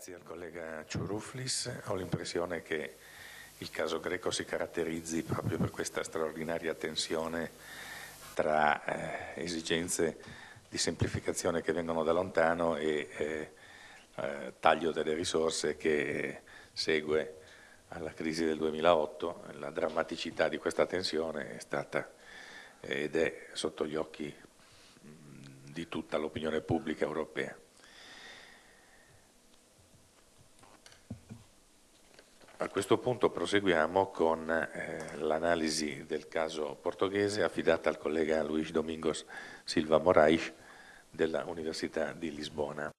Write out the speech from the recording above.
Grazie al collega Ciuruflis. Ho l'impressione che il caso greco si caratterizzi proprio per questa straordinaria tensione tra eh, esigenze di semplificazione che vengono da lontano e eh, eh, taglio delle risorse che segue alla crisi del 2008. La drammaticità di questa tensione è stata ed è sotto gli occhi di tutta l'opinione pubblica europea. A questo punto proseguiamo con eh, l'analisi del caso portoghese affidata al collega Luis Domingos Silva Moraes della Università di Lisbona.